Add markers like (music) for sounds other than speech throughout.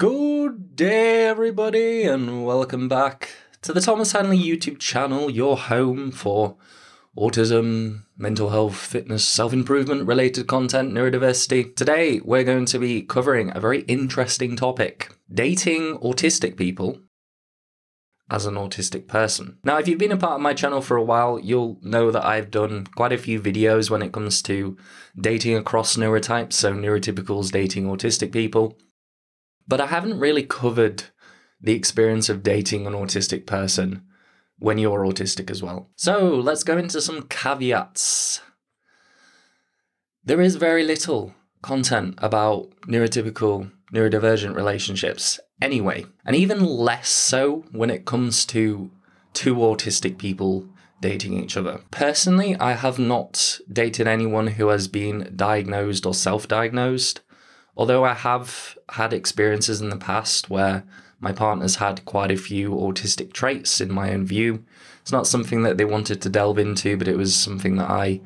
Good day, everybody, and welcome back to the Thomas Henley YouTube channel, your home for autism, mental health, fitness, self improvement related content, neurodiversity. Today, we're going to be covering a very interesting topic dating autistic people as an autistic person. Now, if you've been a part of my channel for a while, you'll know that I've done quite a few videos when it comes to dating across neurotypes, so neurotypicals dating autistic people. But I haven't really covered the experience of dating an autistic person when you're autistic as well. So let's go into some caveats. There is very little content about neurotypical neurodivergent relationships anyway, and even less so when it comes to two autistic people dating each other. Personally, I have not dated anyone who has been diagnosed or self diagnosed, although I have had experiences in the past where my partner's had quite a few autistic traits in my own view. It's not something that they wanted to delve into, but it was something that I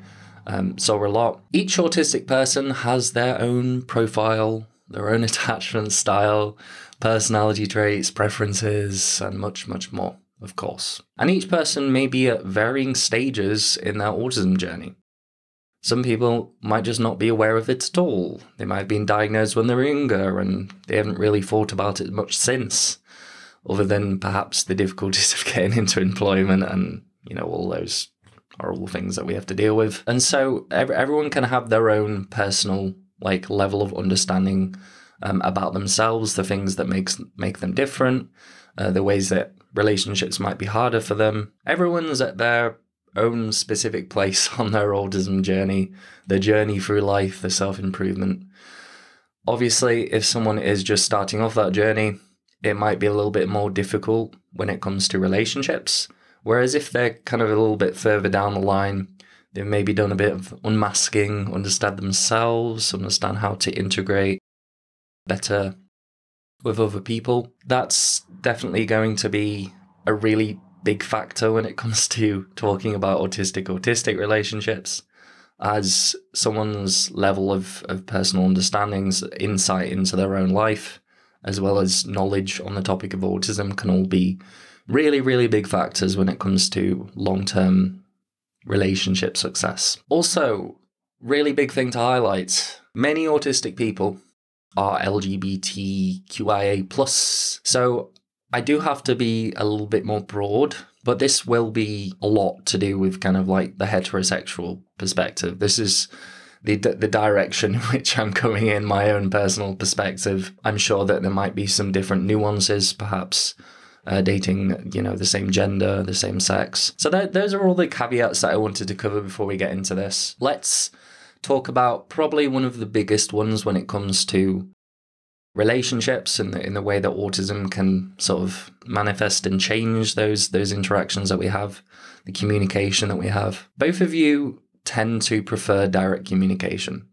um, saw a lot. Each autistic person has their own profile, their own (laughs) attachment style, personality traits, preferences, and much, much more, of course. And each person may be at varying stages in their autism journey. Some people might just not be aware of it at all. They might have been diagnosed when they were younger and they haven't really thought about it much since, other than perhaps the difficulties (laughs) of getting into employment and, you know, all those horrible things that we have to deal with. And so everyone can have their own personal like level of understanding um, about themselves, the things that makes make them different, uh, the ways that relationships might be harder for them. Everyone's at their own specific place (laughs) on their autism journey, their journey through life, their self improvement. Obviously, if someone is just starting off that journey, it might be a little bit more difficult when it comes to relationships. Whereas if they're kind of a little bit further down the line, they've maybe done a bit of unmasking, understand themselves, understand how to integrate better with other people. That's definitely going to be a really big factor when it comes (laughs) to talking about autistic autistic relationships as someone's level of, of personal understandings, insight into their own life, as well as knowledge on the topic of autism can all be really, really big factors when it comes to long term relationship success. Also, really big thing to highlight many autistic people are LGBTQIA. Plus. So I do have to be a little bit more broad, but this will be a lot to do with kind of like the heterosexual perspective. This is the the direction in which I'm coming in my own personal perspective. I'm sure that there might be some different nuances, perhaps uh, dating, you know, the same gender, the same sex. So that, those are all the caveats that I wanted to cover before we get into this. Let's talk about probably one of the biggest ones when it comes to relationships and in the way that autism can sort of manifest and change those those interactions that we have, the communication that we have. Both of you tend to prefer direct communication.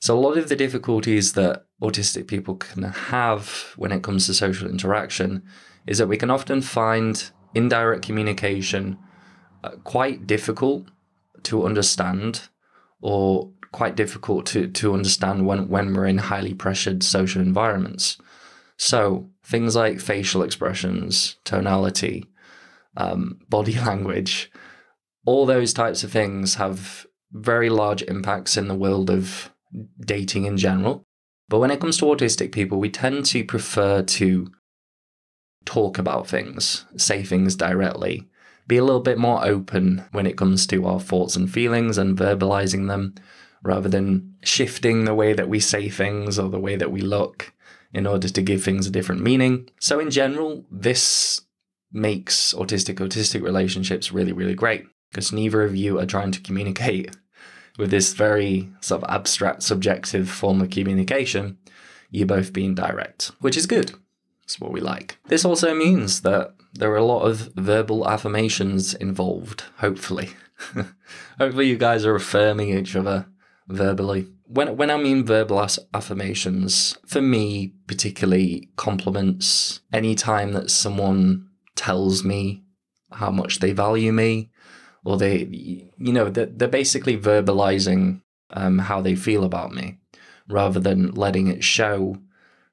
So a lot of the difficulties that autistic people can have when it comes to social interaction is that we can often find indirect communication uh, quite difficult to understand or quite difficult to, to understand when, when we're in highly pressured social environments. So things like facial expressions, tonality, um, body (laughs) language, all those types of things have very large impacts in the world of dating in general. But when it comes to autistic people, we tend to prefer to talk about things, say things directly, be a little bit more open when it comes to our thoughts and feelings and verbalizing them rather than shifting the way that we say things or the way that we look in order to give things a different meaning. So, in general, this makes autistic autistic relationships really, really great because neither of you are trying to communicate with this very sort of abstract, subjective form of communication. You're both being direct, which is good. It's what we like. This also means that there are a lot of verbal affirmations involved, hopefully. (laughs) hopefully, you guys are affirming each other verbally. When when I mean verbal affirmations, for me particularly compliments. Anytime that someone tells me how much they value me, or they, you know, they're, they're basically verbalizing um, how they feel about me, rather than letting it show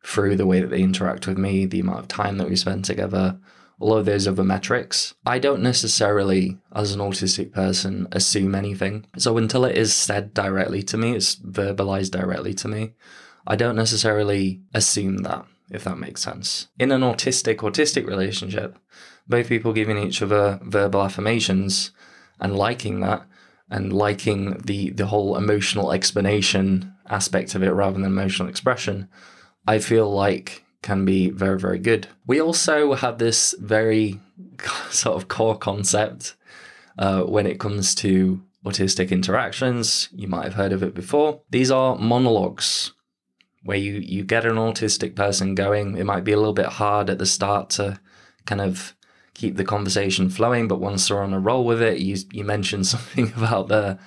through the way that they interact with me, the amount of time that we spend together, of those other metrics. I don't necessarily, as an autistic person, assume anything. So until it is said directly to me, it's verbalized directly to me, I don't necessarily assume that, if that makes sense. In an autistic autistic relationship, both people giving each other verbal affirmations and liking that and liking the the whole emotional explanation aspect of it rather than emotional expression, I feel like can be very, very good. We also have this very (laughs) sort of core concept uh, when it comes to autistic interactions. You might have heard of it before. These are monologues where you, you get an autistic person going. It might be a little bit hard at the start to kind of keep the conversation flowing, but once they're on a roll with it, you, you mention (laughs) something about their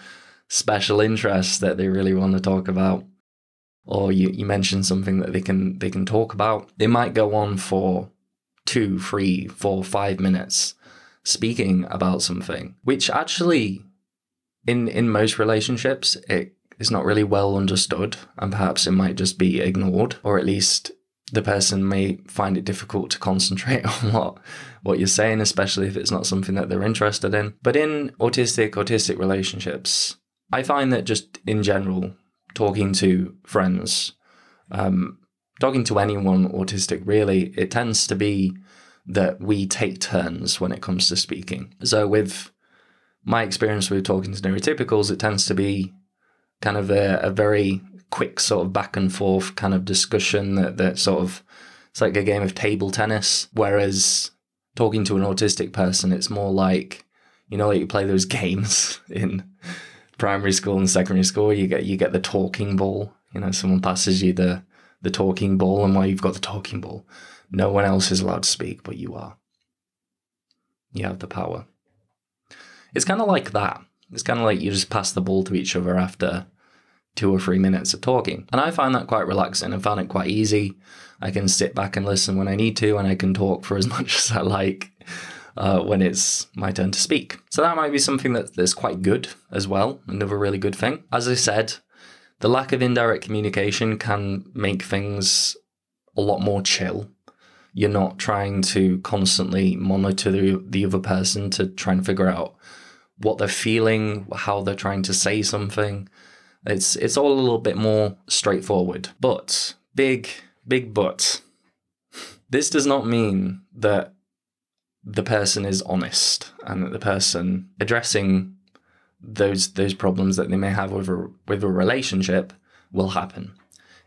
special interests that they really want to talk about or you, you mention something that they can they can talk about. They might go on for two, three, four, five minutes speaking about something, which actually in in most relationships it is not really well understood and perhaps it might just be ignored or at least the person may find it difficult to concentrate (laughs) on what what you're saying especially if it's not something that they're interested in but in autistic autistic relationships i find that just in general talking to friends, um, talking to anyone autistic, really, it tends to be that we take turns when it comes to speaking. So, with my experience with talking to neurotypicals, it tends to be kind of a, a very quick sort of back and forth kind of discussion that, that sort of it's like a game of table tennis. Whereas talking to an autistic person, it's more like you know, like you play those (laughs) games in primary school and secondary school, you get you get the talking ball. You know, someone passes you the the talking ball, and while you've got the talking ball, no one else is allowed to speak, but you are. You have the power. It's kind of like that. It's kind of like you just pass the ball to each other after two or three minutes of talking. And I find that quite relaxing. I find it quite easy. I can sit back and listen when I need to, and I can talk for as (laughs) much as I like uh, when it's my turn to speak. So that might be something that, that's quite good as well. Another really good thing. As I said, the lack of indirect communication can make things a lot more chill. You're not trying to constantly monitor the, the other person to try and figure out what they're feeling, how they're trying to say something. It's it's all a little bit more straightforward. But big big but. (laughs) This does not mean that the person is honest and that the person addressing those those problems that they may have with a, with a relationship will happen.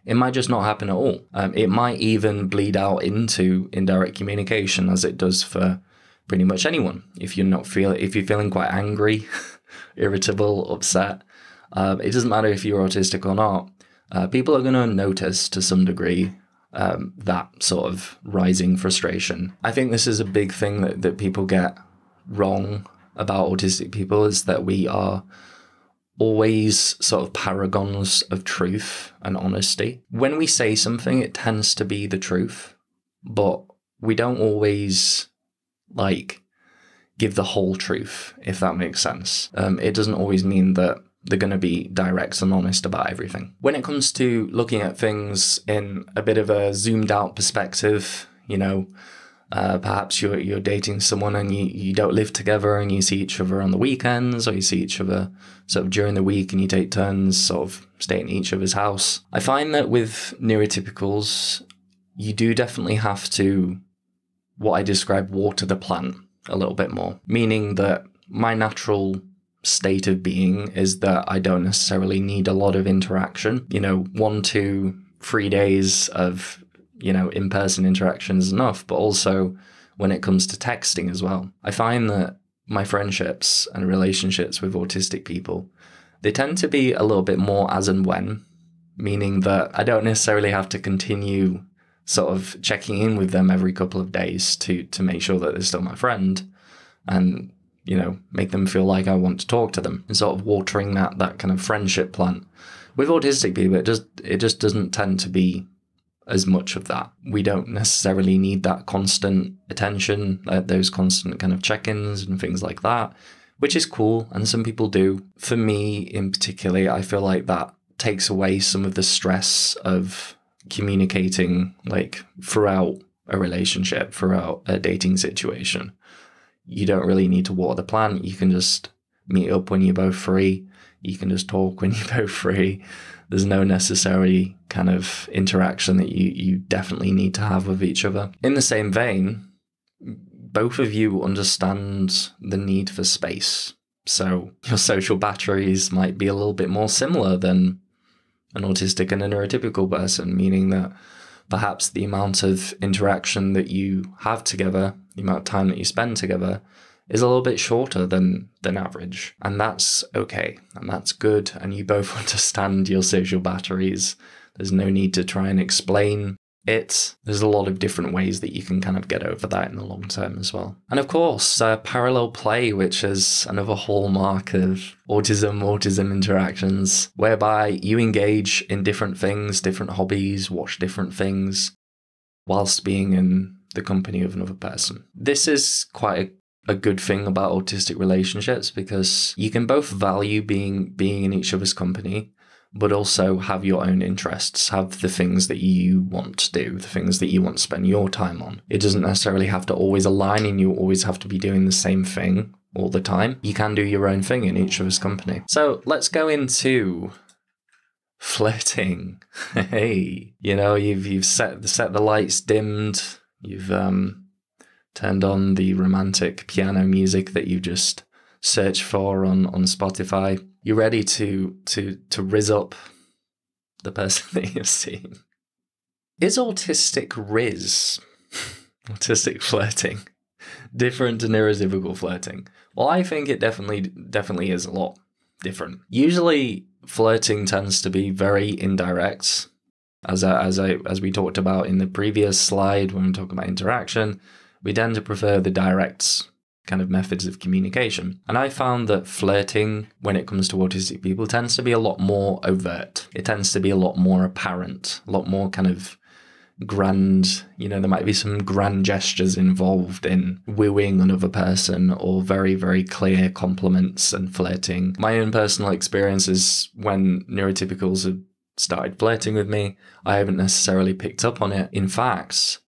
It might just not happen at all. Um, it might even bleed out into indirect communication, as it does for pretty much anyone. If you're not feel if you're feeling quite angry, (laughs) irritable, upset, um, it doesn't matter if you're autistic or not. Uh, people are going to notice to some degree um, that sort of rising frustration. I think this is a big thing that, that people get wrong about autistic people is that we are always sort of paragons of truth and honesty. When we say something, it tends to be the truth, but we don't always like give the whole truth, if that makes sense. Um, it doesn't always mean that they're going to be direct and honest about everything. When it comes to looking at things in a bit of a zoomed out perspective, you know, uh, perhaps you're you're dating someone and you, you don't live together and you see each other on the weekends or you see each other sort of during the week and you take turns sort of staying in each other's house. I find that with neurotypicals, you do definitely have to what I describe water the plant a little bit more, meaning that my natural state of being is that I don't necessarily need a lot of interaction. You know, one, two, three days of, you know, in person interaction is enough, but also when it comes to texting as well. I find that my friendships and relationships with autistic people, they tend to be a little bit more as and when, meaning that I don't necessarily have to continue sort of checking in with them every couple of days to to make sure that they're still my friend. And you know, make them feel like I want to talk to them and sort of watering that that kind of friendship plant. With autistic people, it just it just doesn't tend to be as much of that. We don't necessarily need that constant attention, uh, those constant kind of check-ins and things like that, which is cool, and some people do. For me, in particular, I feel like that takes away some of the stress of communicating like throughout a relationship, throughout a dating situation. You don't really need to water the plant. You can just meet up when you're both free. You can just talk when (laughs) you're both free. There's no necessary kind of interaction that you, you definitely need to have with each other. In the same vein, both of you understand the need for space. So your social batteries might be a little bit more similar than an autistic and a neurotypical person, meaning that perhaps the amount of interaction that you have together, the amount of time that you spend together, is a little bit shorter than than average. And that's okay. And that's good. And you both (laughs) understand your social batteries. There's no need to try and explain it. There's a lot of different ways that you can kind of get over that in the long term as well. And of course, uh, parallel play, which is another hallmark of autism, autism interactions, whereby you engage in different things, different hobbies, watch different things, whilst being in the company of another person. This is quite a a good thing about autistic relationships because you can both value being being in each other's company but also have your own interests, have the things that you want to do, the things that you want to spend your time on. It doesn't necessarily have to always align and you always have to be doing the same thing all the time. You can do your own thing in each other's company. So let's go into flirting. (laughs) hey, you know, you've you've set the set the lights dimmed, you've um turned on the romantic piano music that you just search for on, on Spotify. You're ready to to to rizz up the person (laughs) that you've seen. Is autistic rizz, (laughs) autistic flirting, different to neurotypical flirting? Well, I think it definitely definitely is a lot different. Usually, flirting tends to be very indirect, as I, as I as we talked about in the previous slide when we talk about interaction we tend to prefer the direct kind of methods of communication. And I found that flirting, when it comes to autistic people, tends to be a lot more overt. It tends to be a lot more apparent, a lot more kind of grand, you know, there might be some grand gestures involved in wooing another person or very, very clear compliments and flirting. My own personal experience is when neurotypicals have started flirting with me, I haven't necessarily picked up on it. In fact,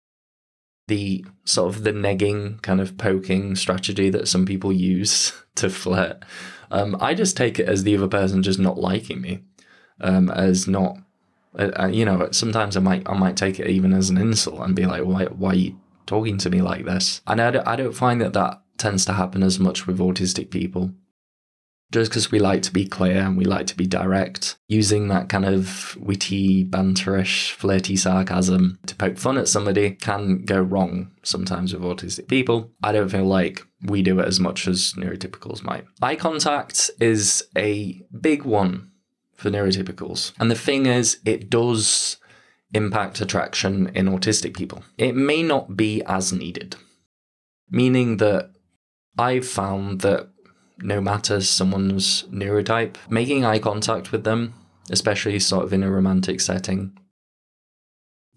the sort of the negging kind of poking strategy that some people use (laughs) to flirt. Um, I just take it as the other person just not liking me, um, as not, uh, uh, you know. Sometimes I might I might take it even as an insult and be like, why why are you talking to me like this? And I don't, I don't find that that tends to happen as much with autistic people just because we like to be clear and we like to be direct, using that kind of witty, banterish, flirty sarcasm to poke fun at somebody can go wrong sometimes with autistic people. I don't feel like we do it as much as neurotypicals might. Eye contact is a big one for neurotypicals. And the thing is, it does impact attraction in autistic people. It may not be as needed, meaning that I've found that no matter someone's neurotype, making eye contact with them, especially sort of in a romantic setting,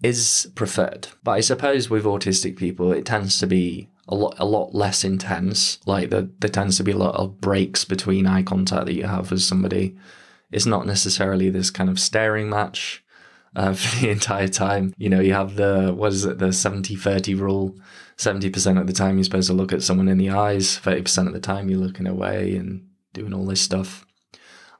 is preferred. But I suppose with autistic people, it tends to be a lot a lot less intense. Like the, there tends to be a lot of breaks between eye contact that you have with somebody. It's not necessarily this kind of staring match (laughs) uh, for the entire time. You know, you have the what is it, the 70-30 rule 70% of the time you're supposed to look at someone in the eyes, 30% of the time you're looking away and doing all this stuff.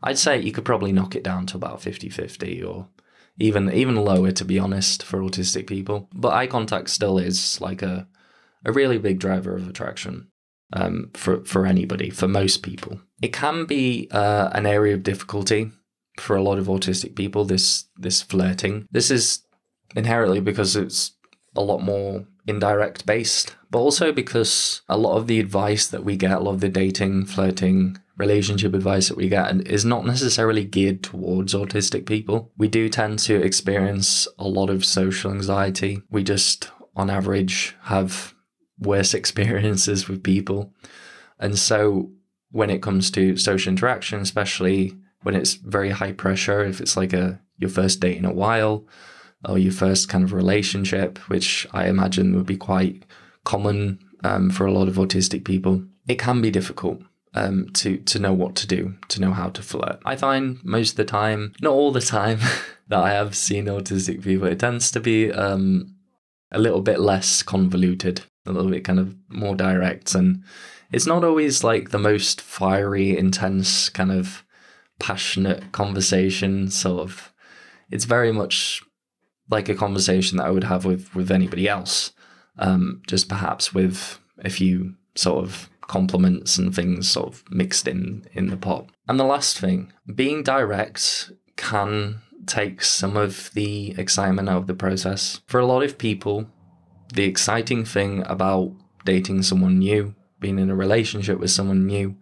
I'd say you could probably knock it down to about 50-50 or even even lower to be honest for autistic people. But eye contact still is like a a really big driver of attraction um, for for anybody, for most people. It can be uh, an area of difficulty for a lot of autistic people. This this flirting. This is inherently because it's a lot more indirect based, but also because a lot of the advice that we get, a lot of the dating, flirting, relationship advice that we get is not necessarily geared towards autistic people. We do tend to experience a lot of social anxiety. We just, on average, have worse (laughs) experiences with people. And so when it comes to social interaction, especially when it's very high pressure, if it's like a your first date in a while, or your first kind of relationship, which I imagine would be quite common um, for a lot of autistic people, it can be difficult. um, to to know what to do, to know how to flirt. I find most of the time, not all the time, (laughs) that I have seen autistic people, it tends to be um, a little bit less convoluted, a little bit kind of more direct, and it's not always like the most fiery, intense kind of passionate conversation. Sort of, it's very much like a conversation that I would have with with anybody else, um, just perhaps with a few sort of compliments and things sort of mixed in in the pot. And the last thing, being direct can take some of the excitement out of the process. For a lot of people, the exciting thing about dating someone new, being in a relationship with someone new,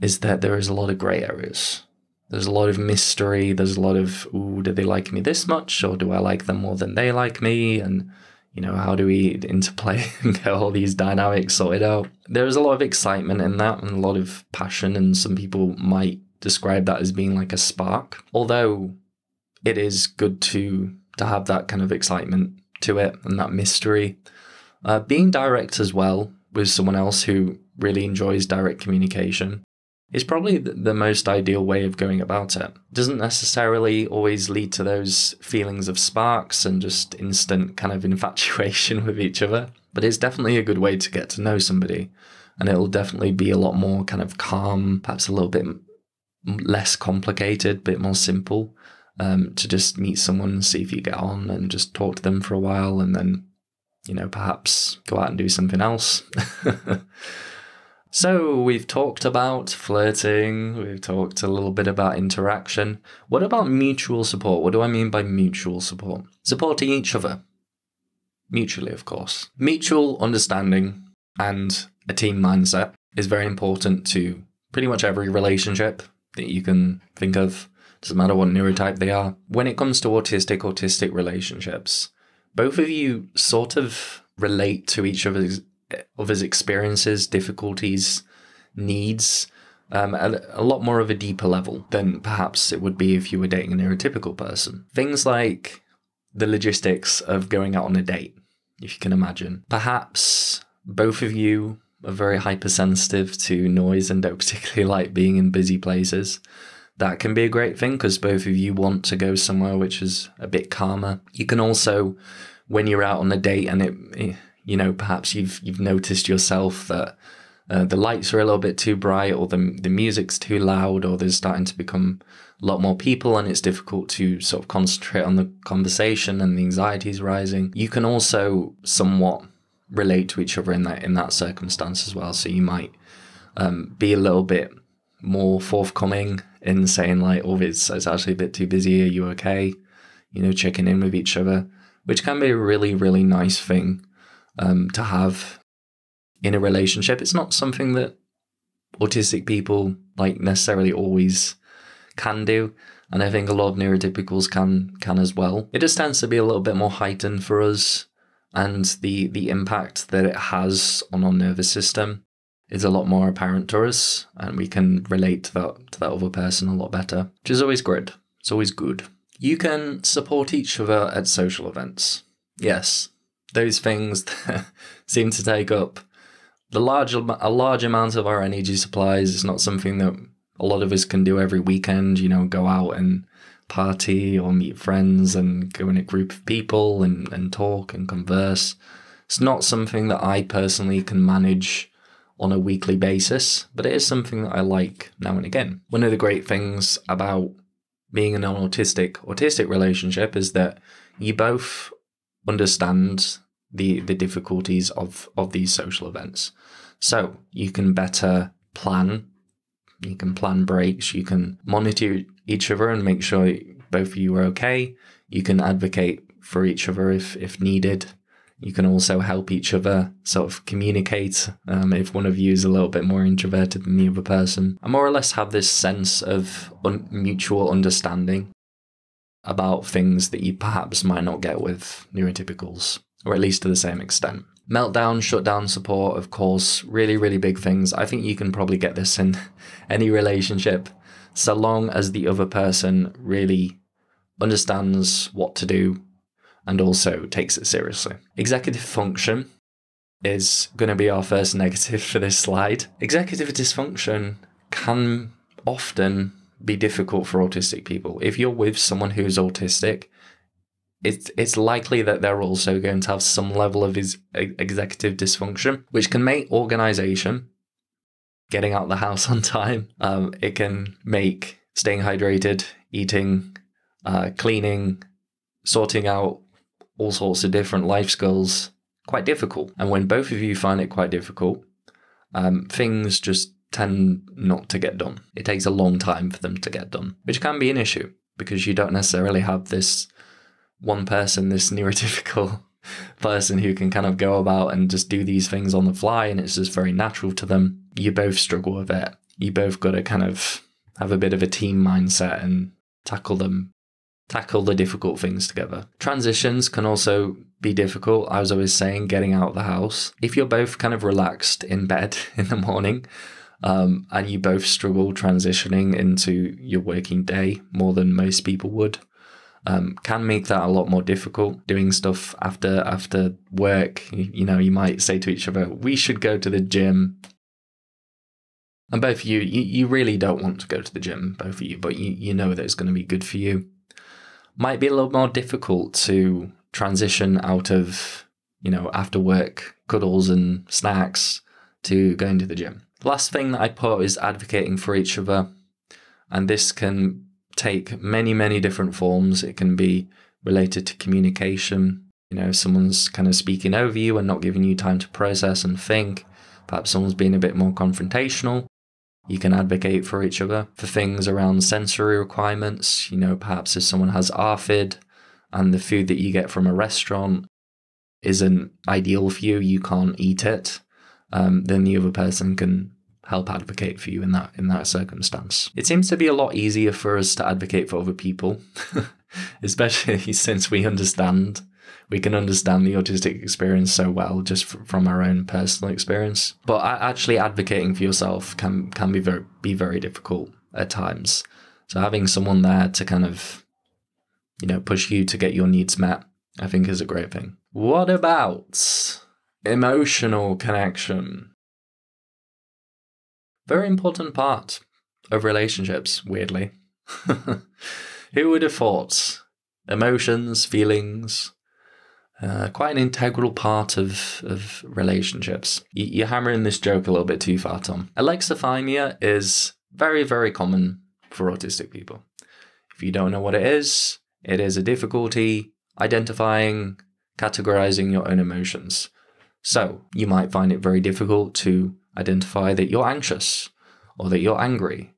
is that there is a lot of grey areas. There's a lot of mystery. There's a lot of, ooh, do they like me this much? Or do I like them more than they like me? And you know, how do we interplay (laughs) and get all these dynamics sorted out? There's a lot of excitement in that and a lot of passion, and some people might describe that as being like a spark. Although it is good to to have that kind of excitement to it and that mystery. Uh, being direct as well with someone else who really enjoys direct communication is probably the most ideal way of going about it. Doesn't necessarily always lead to those feelings of sparks and just instant kind of (laughs) infatuation with each other, but it's definitely a good way to get to know somebody. And it'll definitely be a lot more kind of calm, perhaps a little bit less complicated, a bit more simple. Um, to just meet someone, see if you get on, and just talk to them for a while, and then, you know, perhaps go out and do something else. (laughs) So, we've talked about flirting, we've talked a little bit about interaction. What about mutual support? What do I mean by mutual support? Supporting each other. Mutually, of course. Mutual understanding and a team mindset is very important to pretty much every relationship that you can think of. Doesn't matter what neurotype they are. When it comes to autistic autistic relationships, both of you sort of relate to each other's of his experiences, difficulties, needs, um, a, a, lot more of a deeper level than perhaps it would be if you were dating a neurotypical person. Things like the logistics of going out on a date, if you can imagine. Perhaps both of you are very hypersensitive to noise and don't (laughs) particularly like being in busy places. That can be a great thing because both of you want to go somewhere which is a bit calmer. You can also, when you're out on a date and it you know, perhaps you've you've noticed yourself that uh, the lights are a little bit too bright, or the the music's too loud, or there's starting to become a lot more people, and it's difficult to sort of concentrate on the conversation, and the anxiety is rising. You can also somewhat relate to each other in that in that circumstance as well. So you might um, be a little bit more forthcoming in saying like, "Oh, it's it's actually a bit too busy. Are you okay?" You know, checking in with each other, which can be a really really nice thing um, to have in a relationship. It's not something that autistic people like necessarily always can do. And I think a lot of neurotypicals can can as well. It just tends to be a little bit more heightened for us and the the impact that it has on our nervous system is a lot more apparent to us and we can relate to that to that other person a lot better, which is always good. It's always good. You can support each other at social events. Yes, those things (laughs) seem to take up the large a large amount of our energy supplies. It's not something that a lot of us can do every weekend. You know, go out and party or meet friends and go in a group of people and, and talk and converse. It's not something that I personally can manage on a weekly basis, but it is something that I like now and again. One of the great things about being in an autistic autistic relationship is that you both understand the the difficulties of of these social events. So you can better plan. You can plan breaks. You can monitor each other and make sure both of you are okay. You can advocate for each other if if needed. You can also help each other sort of communicate um, if one of you is a little bit more introverted than the other person, and more or less have this sense of un- mutual understanding about things that you perhaps might not get with neurotypicals, or at least to the same extent. Meltdown, shutdown support, of course, really, really big things. I think you can probably get this in (laughs) any relationship, so long as the other person really understands what to do and also takes it seriously. Executive function is going to be our first (laughs) negative for this slide. Executive dysfunction can often be difficult for autistic people. If you're with someone who's autistic, it's it's likely that they're also going to have some level of executive dysfunction, which can make organization, getting out the house (laughs) on time, um, it can make staying hydrated, eating, uh, cleaning, sorting out all sorts of different life skills quite difficult. And when both of you find it quite difficult, um, things just tend not to get done. It takes a long time for them to get done, which can be an issue because you don't necessarily have this one person, this (laughs) neurotypical person who can kind of go about and just do these things on the fly and it's just very natural to them. You both struggle with it. You both got to kind of have a bit of a team mindset and tackle them tackle the difficult things together. Transitions can also be difficult. I was always saying getting out of the house. If you're both kind of relaxed in bed (laughs) in the morning, um, and you both struggle transitioning into your working day more than most people would, um, can make that a lot more difficult. Doing stuff after after work, you, you know, you might say to each other, "We should go to the gym." And both of you, you, you really don't want to go to the gym, both of you, but you, you know that it's going to be good for you. Might be a little more difficult to transition out of, you know, after work cuddles and snacks to going to the gym. Last thing that I put is advocating for each other. And this can take many, many different forms. It can be related to communication. You know, someone's kind of speaking over you and not giving you time to process and think. Perhaps someone's being a bit more confrontational. You can advocate for each other for things around sensory requirements. You know, perhaps if someone has ARFID and the food that you get from a restaurant isn't ideal for you, you can't eat it, um, then the other person can help advocate for you in that in that circumstance. It seems to be a lot easier for us to advocate for other people, (laughs) especially (laughs) since we understand we can understand the autistic experience so well just from our own personal experience. But actually advocating for yourself can can be very be very difficult at times. So having someone there to kind of you know push you to get your needs met, I think is a great thing. What about emotional connection? very important part of relationships, weirdly. (laughs) Who would have thought? Emotions, feelings, uh, quite an integral part of, of relationships. You, are hammering this joke a little bit too far, Tom. Alexithymia is very, very common for autistic people. If you don't know what it is, it is a difficulty identifying, categorizing your own emotions. So you might find it very difficult to identify that you're anxious or that you're angry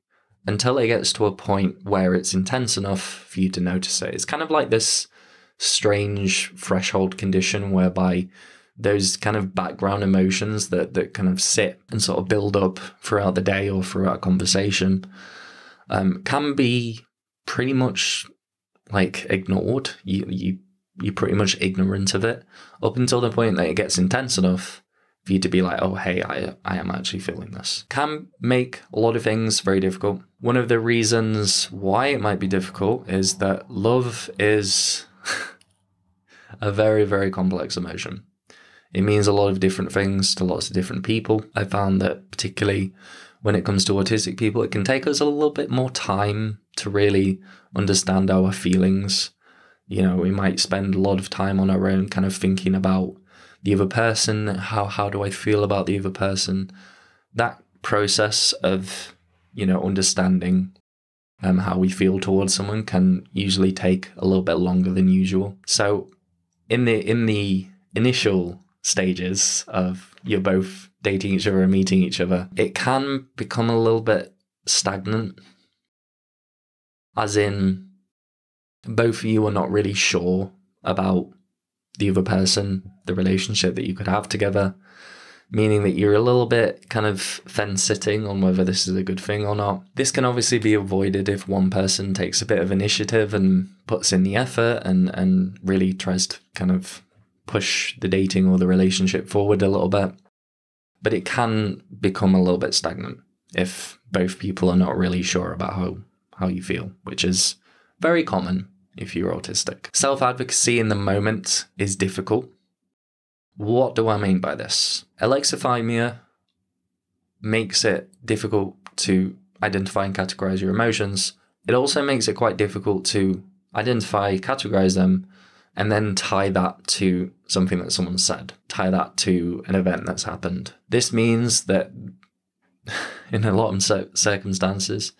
until it gets to a point where it's intense enough for you to notice it. It's kind of like this strange threshold condition whereby those kind of background emotions that, that kind of sit and sort of build up throughout the day or throughout a conversation um, can be pretty much like ignored. You, you, you're pretty much ignorant of it up until the point that it gets intense enough for you to be like, oh, hey, I, I am actually feeling this. Can make a lot of things very difficult. One of the reasons why it might be difficult is that love is (laughs) a very, very complex emotion. It means a lot of different things to lots of different people. I found that particularly when it comes to autistic people, it can take us a little bit more time to really understand our feelings. You know, we might spend a lot of time on our own kind of thinking about the other person, how how do I feel about the other person? That process of you know understanding um, how we feel towards someone can usually take a little bit longer than usual. So in the in the initial stages of you're both dating each other and meeting each other, it can become a little bit stagnant. As in, both of you are not really sure about the other person, the relationship that you could have together, meaning that you're a little bit kind of fence sitting on whether this is a good thing or not. This can obviously be avoided if one person takes a bit of initiative and puts in the effort and, and really tries to kind of push the dating or the relationship forward a little bit. But it can become a little bit stagnant if both people are not really sure about how, how you feel, which is very common if you're autistic. Self advocacy in the moment is difficult. What do I mean by this? Alexithymia makes it difficult to identify and categorize your emotions. It also makes it quite difficult to identify, categorize them, and then tie that to something that someone said, tie that to an event that's happened. This means that (laughs) in a lot of circumstances,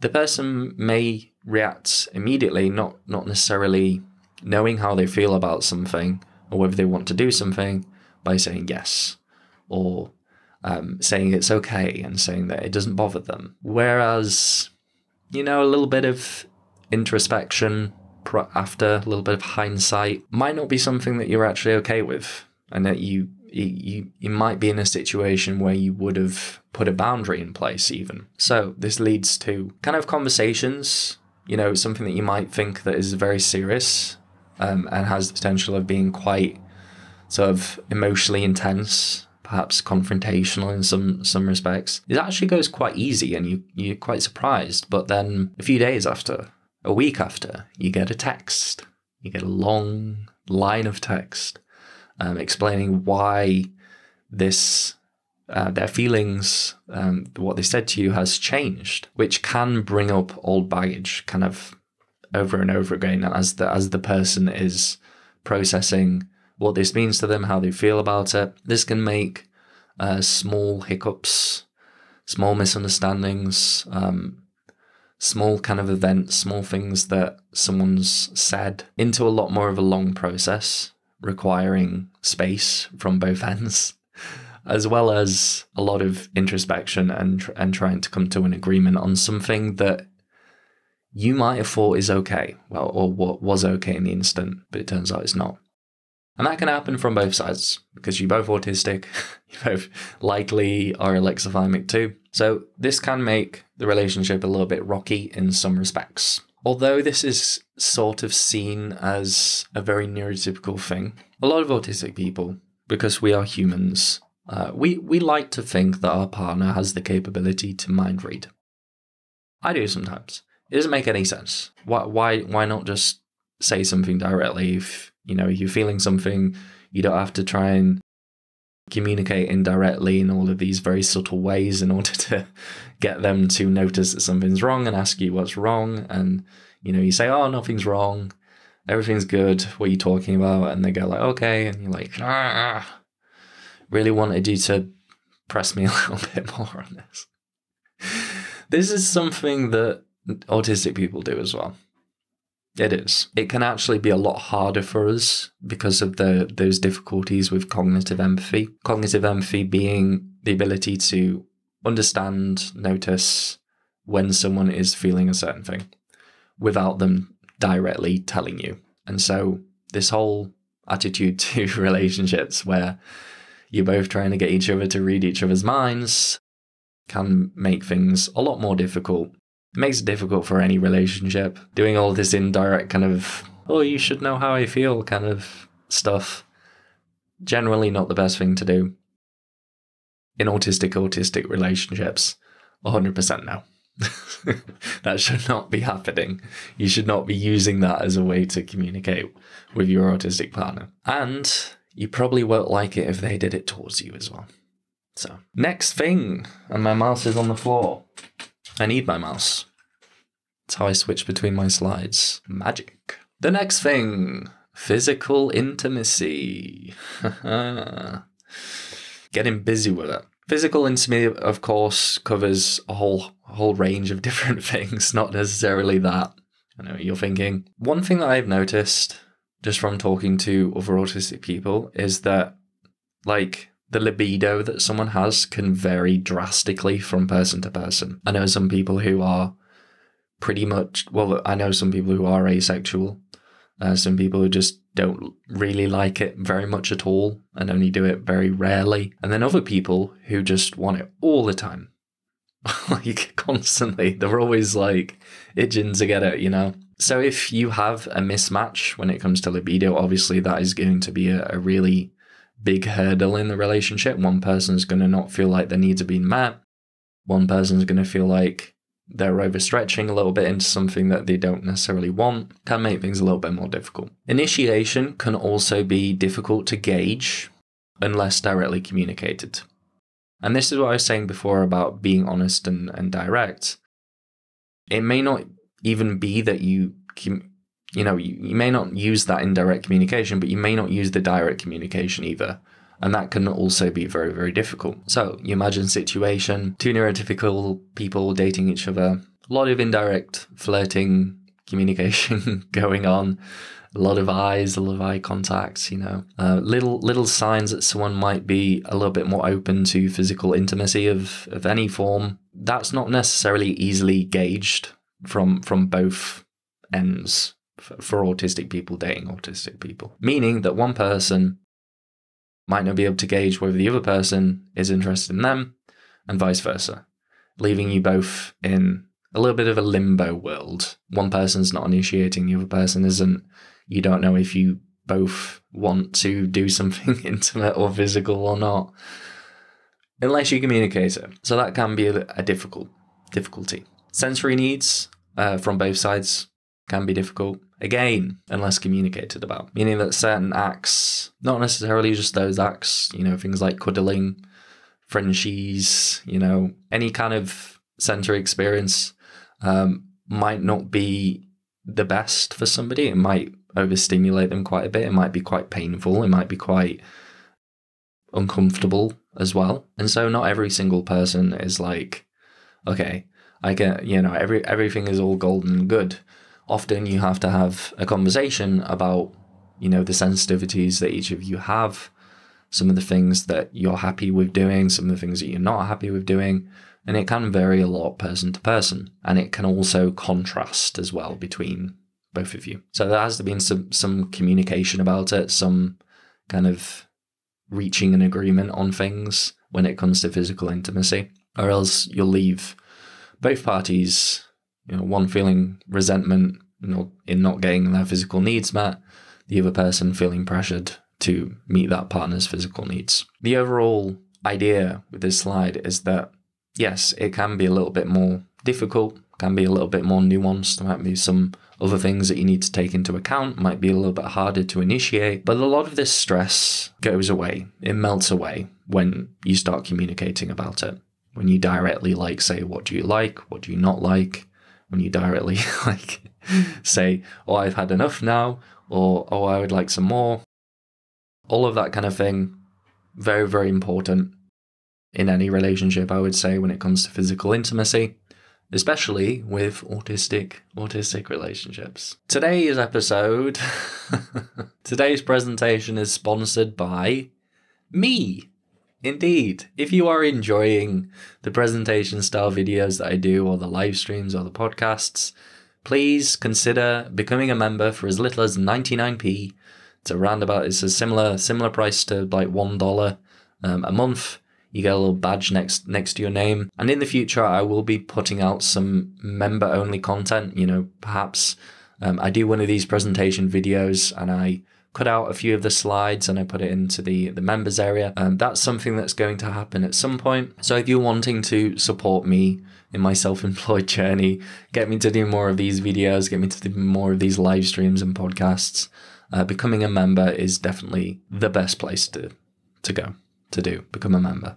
the person may react immediately, not not necessarily knowing how they feel about something or whether they want to do something by saying yes or um, saying it's okay and saying that it doesn't bother them. Whereas, you know, a little bit of introspection after, a little bit of hindsight might not be something that you're actually okay with, and that you you you might be in a situation where you would have put a boundary in place even. So this leads to kind of conversations. You know, something that you might think that is very serious um, and has the potential of being quite sort of emotionally intense perhaps confrontational in some some respects. It actually goes quite easy, and you you're quite surprised. But then a few days after, a week after, you get a text. You get a long line of text um, explaining why this uh, their feelings, um, what they said to you, has changed, which can bring up old baggage, kind of over and over again as the as the person is processing what this means to them, how they feel about it. This can make uh, small hiccups, small misunderstandings, um, small kind of events, small things that someone's said into a lot more of a long process requiring space from both (laughs) ends. As well as a lot of introspection and and trying to come to an agreement on something that you might have thought is okay, well, or what was okay in the instant, but it turns out it's not. And that can happen from both sides because you're both autistic, (laughs) you both likely are alexithymic too. So this can make the relationship a little bit rocky in some respects. Although this is sort of seen as a very neurotypical thing, a lot of autistic people, because we are humans, uh, we, we like to think that our partner has the capability to mind read. I do sometimes. It doesn't make any sense. Why, why, why not just say something directly if you know, you're feeling something, you don't have to try and communicate indirectly in all of these very subtle ways in (laughs) order to get them to notice that something's wrong and ask you what's wrong. And, you know, you say, oh, nothing's wrong. Everything's good. What are you talking about? And they go like, okay. And you're like, ah, really wanted you to press me (laughs) a little bit more on this. This is something that autistic people do as well. It is. It can actually be a lot harder for us because of the those difficulties with cognitive empathy. Cognitive empathy being the ability to understand, notice when someone is feeling a certain thing without them directly telling you. And so this whole attitude (laughs) to relationships where you're both trying to get each other to read each other's minds can make things a lot more difficult it makes it difficult for any relationship. Doing all this indirect kind of, oh, you should know how I feel kind of stuff. Generally, not the best thing to do. In autistic, autistic relationships, 100% no. (laughs) that should not be happening. You should not be using that as a way to communicate with your autistic partner. And you probably won't like it if they did it towards you as well. So, next thing, and my mouse is on the floor. I need my mouse. That's how I switch between my slides. Magic. The next thing physical intimacy. (laughs) Getting busy with it. Physical intimacy, of course, covers a whole whole range of (laughs) different things, not necessarily that. I know what you're thinking. One thing that I've noticed just from talking to other autistic people is that, like, the libido that someone has can vary drastically from person to person. I know some people who are pretty much, well, I know some people who are asexual, uh, some people who just don't really like it very much at all and only do it very rarely. And then other people who just want it all the time. (laughs) like constantly. They're always like itching to get it, you know? So if you have a mismatch when it comes to libido, obviously that is going to be a, a really big hurdle in the relationship. One person's going to not feel like their needs are being met. One person's going to feel like they're overstretching a little bit into something that they don't necessarily want, can make things a little bit more difficult. Initiation can also be difficult to gauge unless directly communicated. And this is what I was saying before about being honest and, and direct. It may not even be that you, you know, you, you may not use that in direct communication, but you may not use the direct communication either. And that can also be very, very difficult. So you imagine situation, two neurotypical people dating each other, a lot of indirect flirting, (laughs) communication (laughs) going on, a lot of eyes, a lot of eye contacts you know, uh, little little signs that someone might be a little bit more open to physical intimacy of, of any form. That's not necessarily easily gauged from from both ends for, for autistic people dating autistic people. Meaning that one person might not be able to gauge whether the other person is interested in them, and vice versa, leaving you both in a little bit of a limbo world. One person's not initiating, the other person isn't. You don't know if you both want to do something (laughs) intimate or physical or not, unless you communicate it. So that can be a, a difficult difficulty. Sensory needs uh, from both sides can be difficult. Again, unless communicated about, meaning that certain acts, not necessarily just those acts, you know, things like cuddling, Frenchies, you know, any kind of sensory experience um, might not be the best for somebody. It might overstimulate them quite a bit. It might be quite painful. It might be quite uncomfortable as well. And so not every single person is like, okay, I get, you know, every everything is all golden and good often you have to have a conversation about, you know, the sensitivities that each of you have, some of the things that you're happy with doing, some of the things that you're not happy with doing. And it can vary a lot person to person. And it can also contrast as well between both of you. So there has been some some communication about it, some kind of reaching an agreement on things when it comes to physical intimacy, or else you'll leave both parties you know, one feeling resentment know, in not getting their physical needs met, the other person feeling pressured to meet that partner's physical needs. The overall idea with this slide is that yes, it can be a little bit more difficult, can be a little bit more nuanced. There might be some other things that you need to take into account, might be a little bit harder to initiate, but a lot of this stress goes away. It melts away when you start communicating about it. When you directly like say what do you like, what do you not like, when you directly (laughs) like say, "Oh, I've had enough now," or "Oh, I would like some more." All of that kind of thing, very very important in any relationship. I would say when it comes to physical intimacy, especially with autistic autistic relationships. Today's episode, (laughs) today's presentation is sponsored by me. Indeed, if you are enjoying the presentation style videos that I do, or the live streams, or the podcasts, please consider becoming a member for as little as 99p. It's around about it's a similar similar price to like one dollar um, a month. You get a little badge next next to your name, and in the future, I will be putting out some member only content. You know, perhaps um, I do one of these presentation videos, and I cut out a few of the slides and I put it into the, the members area. Um, that's something that's going to happen at some point. So if you're wanting to support me in my self-employed (laughs) journey, get me to do more of these videos, get me to do more of these live streams and podcasts, uh, becoming a member is definitely the best place to, to go, to do, become a member.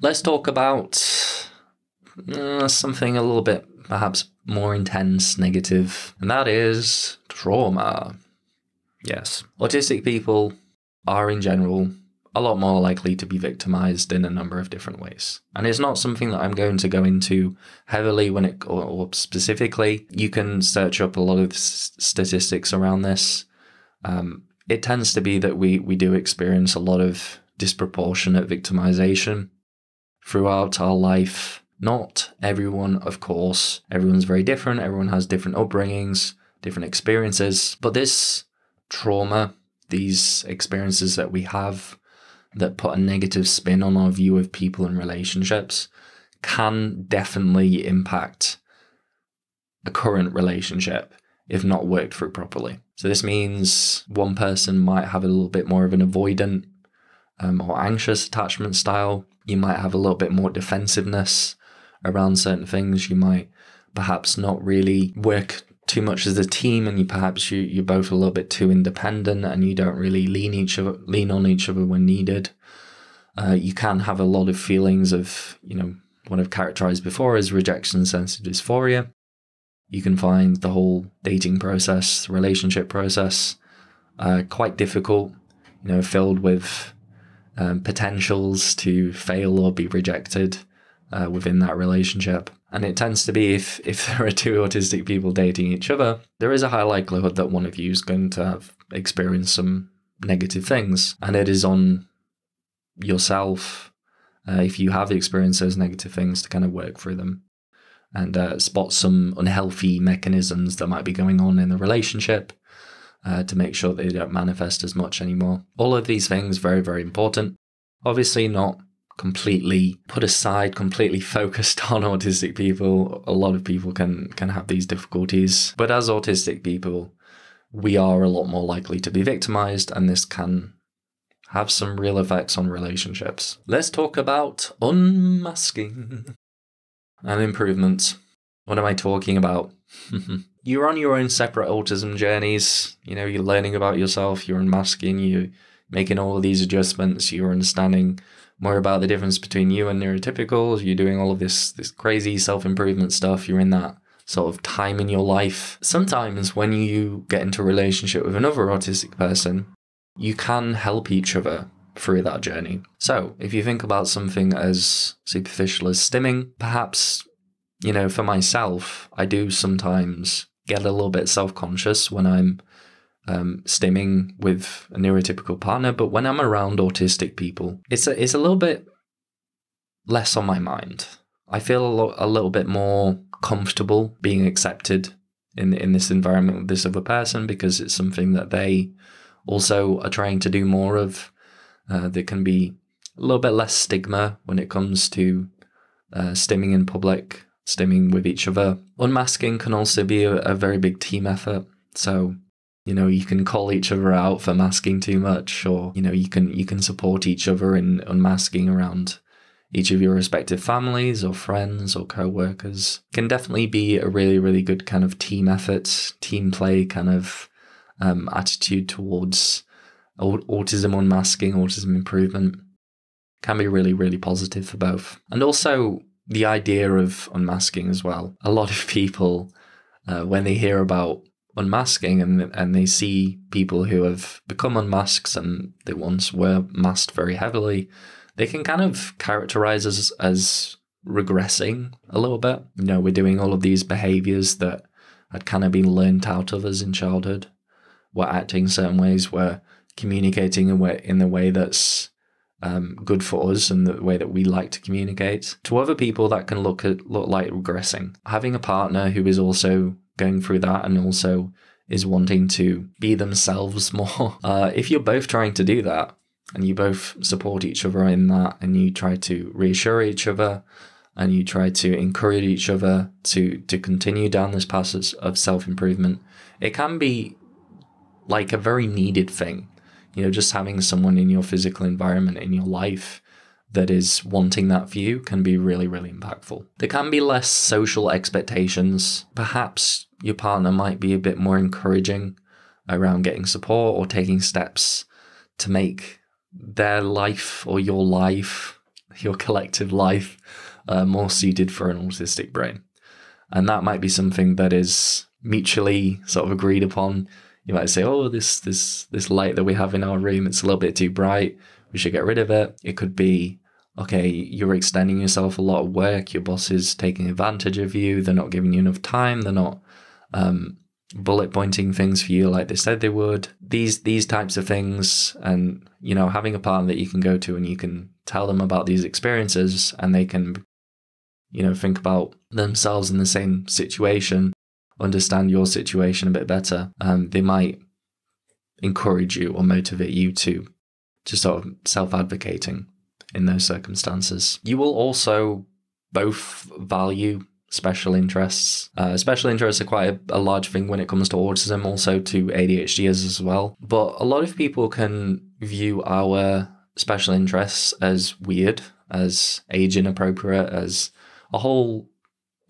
Let's talk about uh, something a little bit perhaps more intense, negative, and that is trauma. Yes. Autistic people are, in general, a lot more likely to be victimized in a number of different ways. And it's not something that I'm going to go into heavily when it, or, or specifically. You can search up a lot of statistics around this. Um, it tends to be that we, we do experience a lot of disproportionate victimization throughout our life. Not everyone, of course. Everyone's very different. Everyone has different upbringings, different experiences. But this trauma, these experiences that we have that put a negative spin on our view of people and relationships, can definitely impact a current relationship if not worked through properly. So, this means one person might have a little bit more of an avoidant um, or anxious attachment style. You might have a little bit more defensiveness around certain things. You might perhaps not really work too much as a team and you perhaps you, you're both a little bit too independent and you don't really lean each other lean on each other when needed. Uh, you can have a lot of feelings of, you know, what I've characterized before as rejection sensitive dysphoria. You can find the whole dating process, relationship process, uh, quite difficult, you know, filled with um, potentials to fail or be rejected uh, within that relationship. And it tends to be if, if (laughs) there are two autistic people dating each other, there is a high likelihood that one of you is going to have experienced some negative things. And it is on yourself, uh, if you have experienced those negative things, to kind of work through them and uh, spot some unhealthy mechanisms that might be going on in the relationship uh, to make sure they don't manifest as much anymore. All of these things very, very important. Obviously, not completely put aside, completely (laughs) focused on autistic people. A lot of people can can have these difficulties, but as autistic people, we are a lot more likely to be victimized, and this can have some real effects on relationships. Let's talk about unmasking (laughs) and improvements. What am I talking about? (laughs) you're on your own separate autism journeys. You know, you're learning about yourself, you're unmasking, you're making all of these adjustments, you're understanding more about the difference between you and neurotypicals. You're doing all of this this crazy self improvement stuff. You're in that sort of time in your life. Sometimes when you get into a relationship with another autistic person, you can help each other through that journey. So if you think about something as superficial as stimming, perhaps, you know, for myself, I do sometimes get a little bit self conscious when I'm um, stimming with a neurotypical partner, but when I'm around autistic people, it's a, it's a little bit less on my mind. I feel a, lo- a little bit more comfortable being accepted in in this environment with this other person because it's something that they also are trying to do more of. Uh, there can be a little bit less stigma when it comes to uh, stimming in public, stimming with each other. Unmasking can also be a, a very big team effort. So you know you can call each other out for masking too much or you know you can you can support each other in unmasking around each of your respective families or friends or co-workers. Can definitely be a really really good kind of team effort team play kind of um, attitude towards autism unmasking autism improvement. Can be really really positive for both. And also the idea of unmasking as well. A lot of people uh, when they hear about unmasking and and they see people who have become unmasked and they once were masked very heavily, they can kind of characterize us as regressing a little bit. You know, we're doing all of these behaviors that had kind of been learned out of us in childhood. We're acting certain ways, we're communicating in, way, in the way that's um, good for us and the way that we like to communicate. To other people, that can look at, look like regressing. Having a partner who is also going through that and also is wanting to be themselves (laughs) more. Uh, if you're both trying to do that and you both support each other in that and you try to reassure each other and you try to encourage each other to to continue down this path of self-improvement, it can be like a very needed thing. You know, just having someone in your physical environment in your life that is wanting that view can be really, really impactful. There can be less social expectations. Perhaps your partner might be a bit more encouraging around getting support or taking steps to make their life or your life, your collective life, uh, more suited for an autistic brain. And that might be something that is mutually sort of agreed upon. You might say, "Oh, this this this light that we have in our room, it's a little bit too bright. We should get rid of it." It could be okay, you're extending yourself a lot of work, your boss is taking advantage of you, they're not giving you enough time, they're not um, bullet pointing things for you like they said they would. These these types of things, and you know, having a partner that you can go to and you can tell them about these experiences, and they can, you know, think about themselves in the same situation, understand your situation a bit better. Um, they might encourage you or motivate you to to sort of self advocating in those circumstances. You will also both value special interests. Uh, special interests are quite a, a, large thing when it comes to autism, also to ADHD as well. But a lot of people can view our special interests as weird, as age inappropriate, as a whole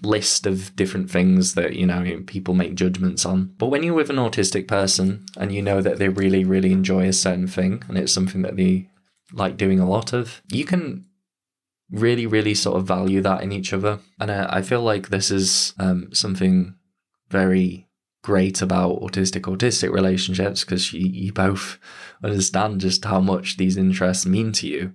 list of different things that you know people make judgments on but when you're with an autistic person and you know that they really really enjoy a certain thing and it's something that they like doing a lot of you can really really sort of value that in each other. And i, I feel like this is um, something very great about autistic autistic relationships because you, you both understand just how much these interests mean to you.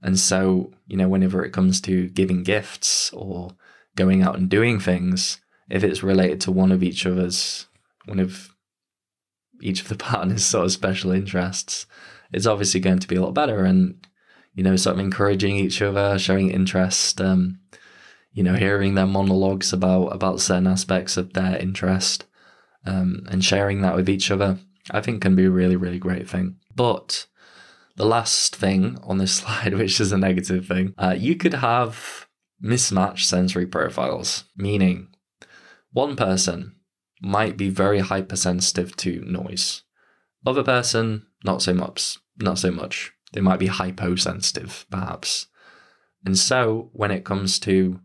And so you know whenever it comes to giving gifts or going out and doing things, if it's related to one of each other's, one of each of the (laughs) partners' sort of special interests, it's obviously going to be a lot better. And, you know, sort of encouraging each other, showing interest, um, you know, hearing their monologues about about certain aspects of their interest, um, and sharing that with each other, I think can be a really, really great thing. But the last thing on this (laughs) slide, which is a negative thing, uh, you could have mismatched sensory profiles, meaning one person might be very hypersensitive to noise. Other person, not so much. Not so much. They might be hyposensitive, perhaps. And so, when it comes to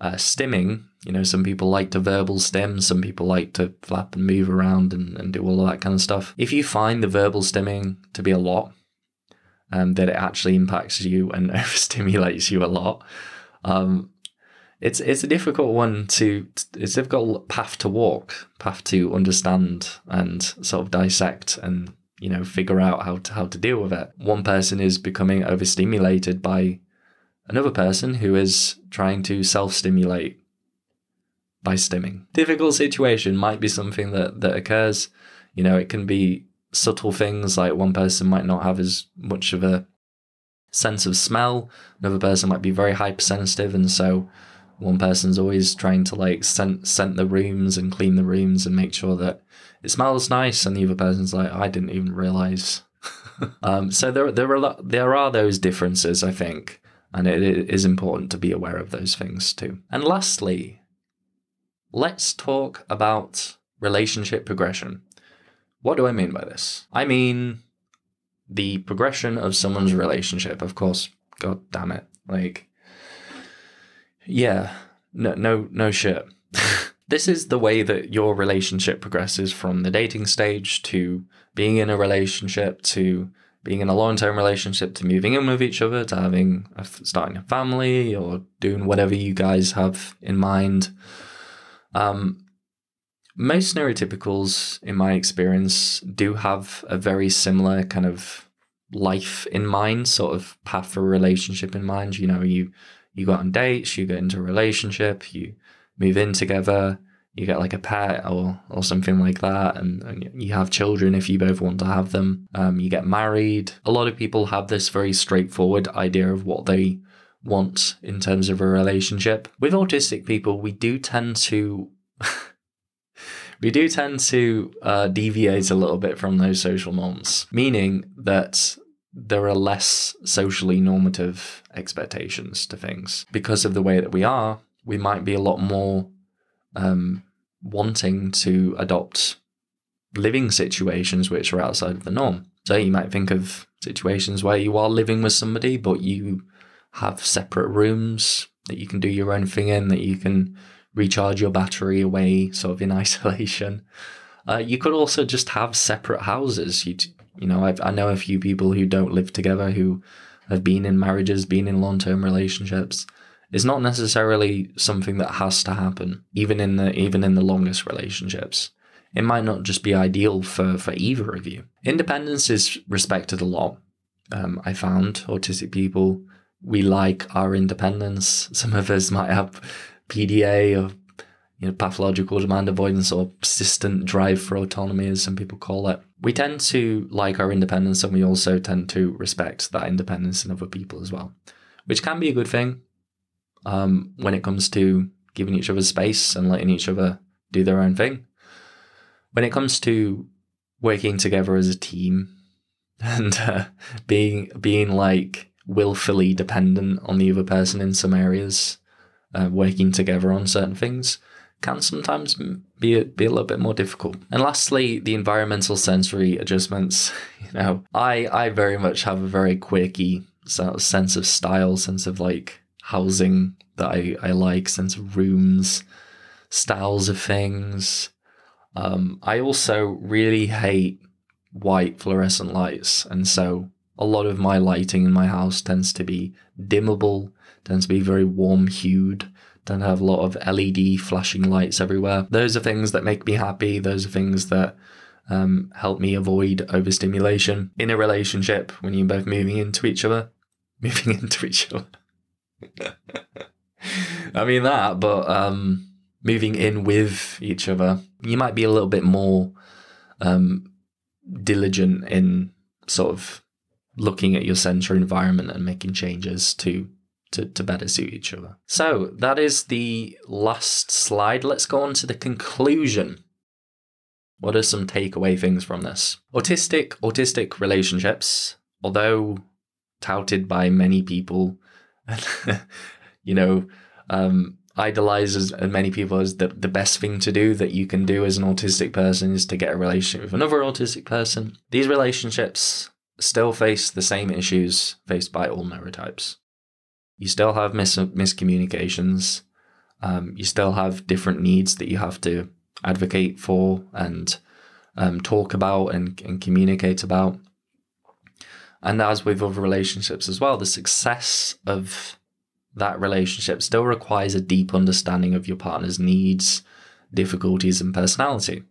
uh, stimming, you know, some people like to verbal stim, some people like to flap and move around and, and do all of that kind of stuff. If you find the verbal stimming to be a lot, um, that it actually impacts you and (laughs) overstimulates you a lot, um, it's it's a difficult one to it's a difficult path to walk, path to understand and sort of dissect and you know figure out how to how to deal with it. One person is becoming overstimulated by another person who is trying to self-stimulate by stimming. Difficult situation might be something that that occurs. You know, it can be subtle things like one person might not have as much of a sense of smell. Another person might be very hypersensitive, and so one person's always trying to like scent scent the rooms and clean the rooms and make sure that it smells nice, and the other person's like, I didn't even realize. (laughs) um, so there there are there are those differences, I think, and it, it is important to be aware of those things too. And lastly, let's talk about relationship progression. What do I mean by this? I mean the progression of someone's relationship. Of course, god damn it. Like yeah, no no no shit. (laughs) this is the way that your relationship progresses from the dating stage to being in a relationship to being in a long-term relationship to moving in with each other to having a, starting a family or doing whatever you guys have in mind um, most neurotypicals, in my experience, do have a very similar kind of life in mind, sort of path for relationship in mind. You know, you you go on dates, you get into a relationship, you move in together, you get like a pet or or something like that, and, and you have children if you both want to have them. Um, you get married. A lot of people have this very straightforward idea of what they want in terms of a relationship. With autistic people, we do tend to (laughs) we do tend to uh, deviate a little bit from those social norms, meaning that there are less socially normative expectations to things. Because of the way that we are, we might be a lot more um, wanting to adopt living situations which are outside of the norm. So you might think of situations where you are living with somebody, but you have separate rooms that you can do your own thing in, that you can recharge your battery away, sort of in (laughs) isolation. Uh, you could also just have separate houses. You, you know, I've, I know a few people who don't live together who have been in marriages, been in long term relationships. It's not necessarily something that has to happen, even in the even in the longest relationships. It might not just be ideal for for either of you. Independence is respected a lot. Um, I found autistic people we like our independence. Some of us might have PDA or you know, pathological demand avoidance or persistent drive for autonomy, as some people call it. We tend to like our independence and we also tend to respect that independence in other people as well, which can be a good thing um, when it comes to giving each other space and letting each other do their own thing. When it comes to working together as a team (laughs) and uh, being being like willfully dependent on the other person in some areas, uh, working together on certain things can sometimes be a, be a little bit more difficult. And lastly, the environmental sensory adjustments. (laughs) You know, I I very much have a very quirky sort of sense of style, sense of like housing that I, I like, sense of rooms, styles of things. Um, I also really hate white fluorescent lights, and so a lot of my lighting in my house tends to be dimmable, tends to be very warm hued, don't have a lot of LED flashing lights everywhere. Those are things that make me happy. Those are things that um, help me avoid overstimulation in a relationship when you're both moving into each other. (laughs) Moving into each other. (laughs) I mean that, but um, moving in with each other, you might be a little bit more um, diligent in sort of looking at your center environment and making changes to, to to better suit each other. So that is the last slide. Let's go on to the conclusion. What are some takeaway things from this? Autistic autistic relationships, although touted by many people, (laughs) you know, um, idolizes and many people as the, the best thing to do that you can do as an autistic person is to get a relationship with another autistic person. These relationships still face the same issues faced by all neurotypes. You still have mis- miscommunications. Um, you still have different needs that you have to advocate for and um, talk about and, and communicate about. And as with other relationships as well, the success of that relationship still requires a deep understanding of your partner's needs, difficulties, and personality.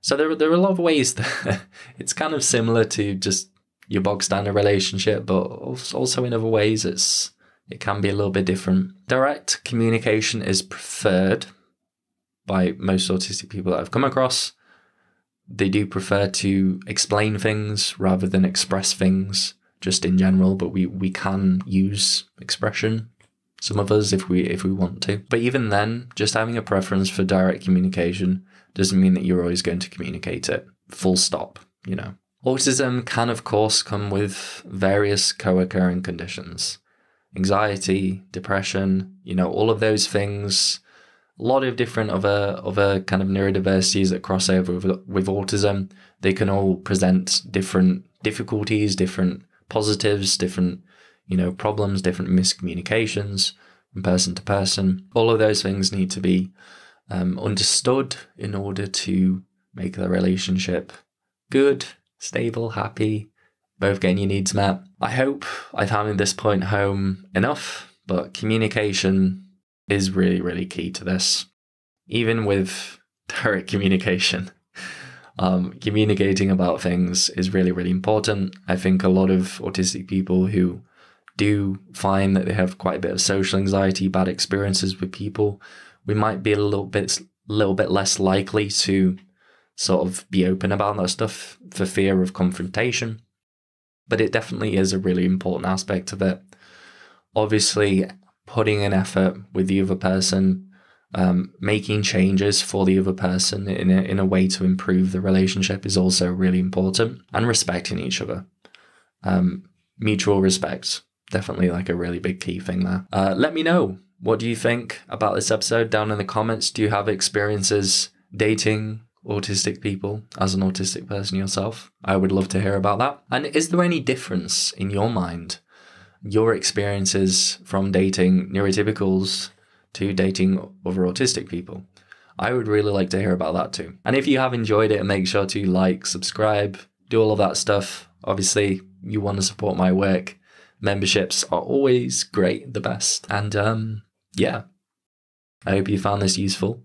So there, there are a lot of ways that (laughs) it's kind of similar to just your bog standard relationship, but also in other ways it's it can be a little bit different. Direct communication is preferred by most autistic people that I've come across. They do prefer to explain things rather than express things just in general, but we, we can use expression some of us if we if we want to. But even then, just having a preference for direct communication doesn't mean that you're always going to communicate it. Full stop, you know. Autism can, of course, come with various co occurring conditions anxiety, depression, you know, all of those things. A lot of different other other kind of neurodiversities that cross over with, with autism. They can all present different difficulties, different positives, different, you know, problems, different miscommunications from person to person. All of those things need to be um, understood in order to make the relationship good, stable, happy, both getting your needs met. I hope I've hammered this point home enough, but communication is really, really key to this. Even with (laughs) direct communication, um, communicating about things is really, really important. I think a lot of autistic people who do find that they have quite a bit of social anxiety, bad experiences with people, we might be a little bit little bit less likely to sort of be open about that stuff for fear of confrontation. But it definitely is a really important aspect of it. Obviously, putting an effort with the other person, um, making changes for the other person in a, in a way to improve the relationship is also really important, and respecting each other. Um, mutual respect, definitely like a really big key thing there. Uh, let me know what do you think about this episode down in the comments? Do you have experiences dating autistic people as an autistic person yourself? I would love to hear about that. And is there any difference in your mind, your experiences from dating neurotypicals to dating other autistic people? I would really like to hear about that too. And if you have enjoyed it, make sure to like, subscribe, do all of that stuff. Obviously, you want to support my work. Memberships are always great, the best. And um, yeah, I hope you found this useful.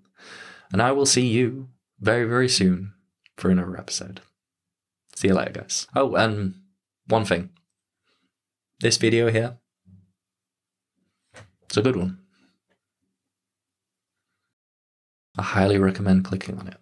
And I will see you very, very hmm. soon for another episode. See you later, guys. Oh, and one thing this video here, it's a good one. I highly recommend clicking on it.